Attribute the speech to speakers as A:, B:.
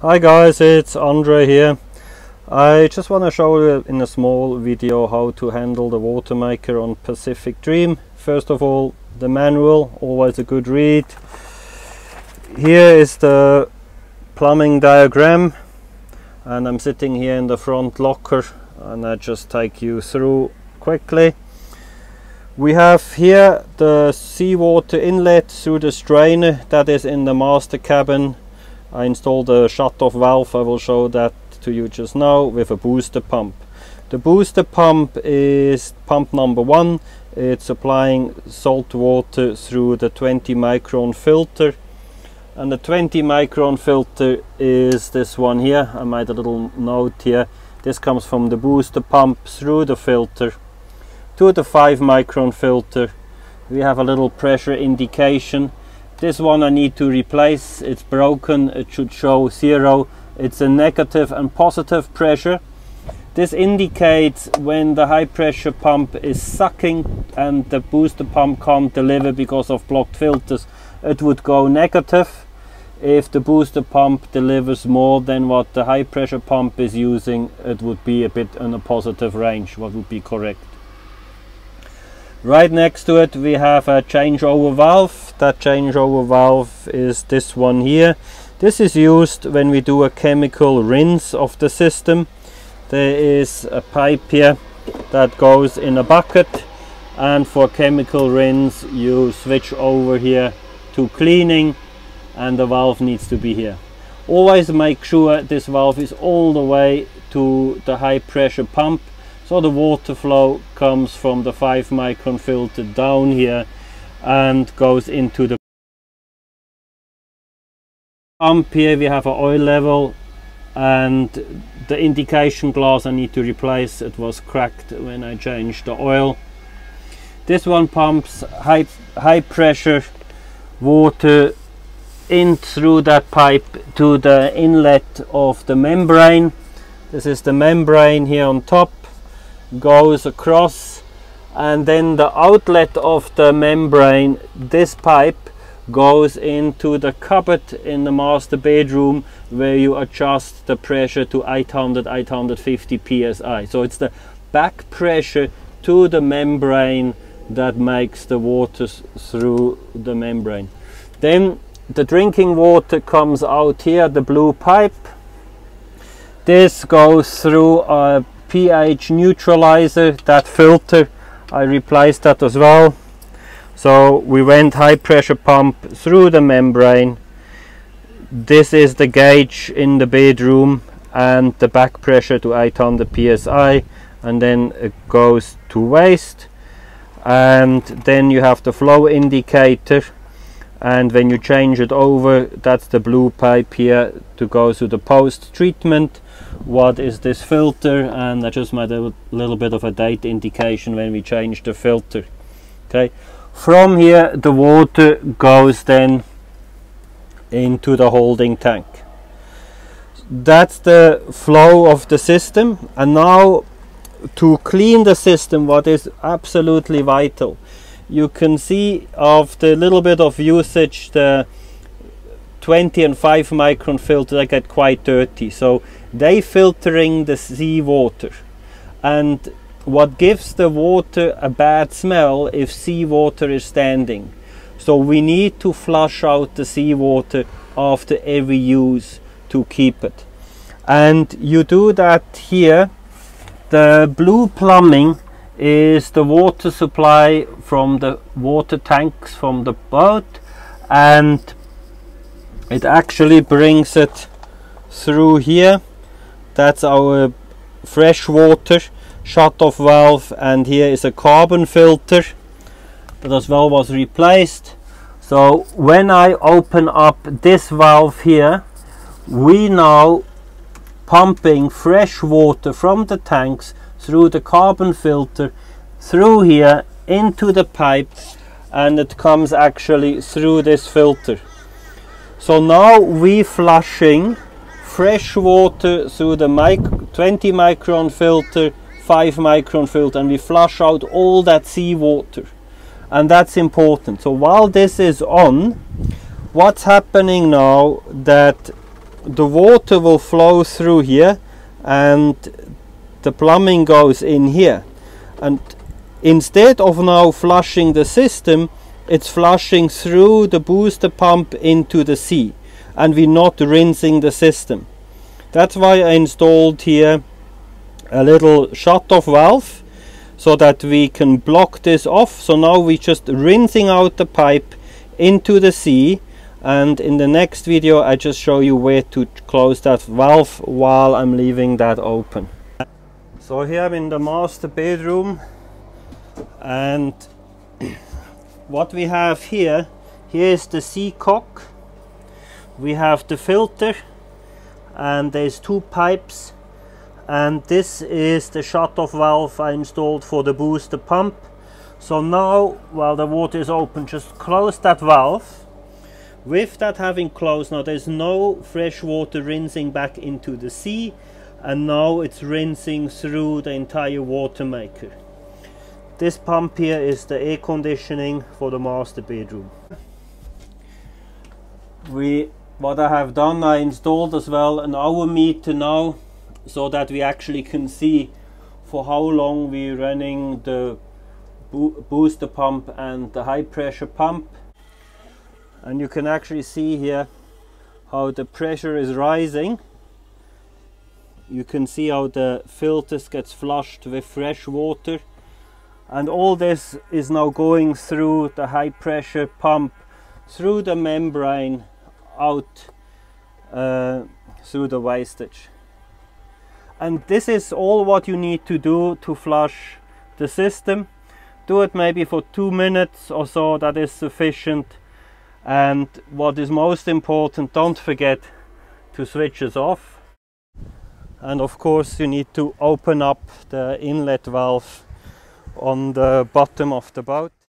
A: Hi guys, it's Andre here. I just want to show you in a small video how to handle the water maker on Pacific Dream. First of all, the manual, always a good read. Here is the plumbing diagram and I'm sitting here in the front locker and I just take you through quickly. We have here the seawater inlet through the strainer that is in the master cabin I installed a shut-off valve, I will show that to you just now, with a booster pump. The booster pump is pump number one. It's supplying salt water through the 20 micron filter. And the 20 micron filter is this one here. I made a little note here. This comes from the booster pump through the filter to the 5 micron filter. We have a little pressure indication this one I need to replace, it's broken, it should show zero. It's a negative and positive pressure. This indicates when the high pressure pump is sucking and the booster pump can't deliver because of blocked filters, it would go negative. If the booster pump delivers more than what the high pressure pump is using, it would be a bit in a positive range, what would be correct. Right next to it we have a changeover valve. That changeover valve is this one here. This is used when we do a chemical rinse of the system. There is a pipe here that goes in a bucket and for chemical rinse you switch over here to cleaning and the valve needs to be here. Always make sure this valve is all the way to the high pressure pump so the water flow comes from the 5 micron filter down here and goes into the pump. Here we have an oil level and the indication glass I need to replace it was cracked when I changed the oil. This one pumps high high pressure water in through that pipe to the inlet of the membrane. This is the membrane here on top goes across and then the outlet of the membrane this pipe goes into the cupboard in the master bedroom where you adjust the pressure to 800 850 psi so it's the back pressure to the membrane that makes the water through the membrane. Then the drinking water comes out here the blue pipe. This goes through a pH neutralizer, that filter, I replaced that as well. So we went high pressure pump through the membrane. This is the gauge in the bedroom and the back pressure to 800 psi and then it goes to waste and then you have the flow indicator and when you change it over that's the blue pipe here to go to the post treatment what is this filter and I just made a little bit of a date indication when we change the filter okay? From here the water goes then into the holding tank. That's the flow of the system and now to clean the system what is absolutely vital you can see of the little bit of usage the 20 and 5 micron filter they get quite dirty. So they filtering the seawater. And what gives the water a bad smell if seawater is standing. So we need to flush out the seawater after every use to keep it. And you do that here. The blue plumbing is the water supply from the water tanks from the boat. And it actually brings it through here. That's our fresh water shut off valve and here is a carbon filter that as well was replaced. So when I open up this valve here we now pumping fresh water from the tanks through the carbon filter through here into the pipe and it comes actually through this filter so now we flushing fresh water through the mic 20 micron filter 5 micron filter and we flush out all that seawater and that's important. So while this is on what's happening now that the water will flow through here and the plumbing goes in here. And instead of now flushing the system it's flushing through the booster pump into the sea and we're not rinsing the system. That's why I installed here a little shut off valve so that we can block this off. So now we're just rinsing out the pipe into the sea and in the next video I just show you where to close that valve while I'm leaving that open. So here I'm in the master bedroom and what we have here here is the sea cock we have the filter and there's two pipes. And this is the shut-off valve I installed for the booster pump. So now while the water is open just close that valve. With that having closed now there's no fresh water rinsing back into the sea. And now it's rinsing through the entire water maker this pump here is the air conditioning for the master bedroom. We what I have done I installed as well an hour meter now so that we actually can see for how long we're running the bo booster pump and the high pressure pump. And you can actually see here how the pressure is rising. You can see how the filters gets flushed with fresh water and all this is now going through the high pressure pump through the membrane out uh, through the wastage. And this is all what you need to do to flush the system. Do it maybe for two minutes or so that is sufficient. And what is most important don't forget to switch it off. And of course you need to open up the inlet valve on the bottom of the boat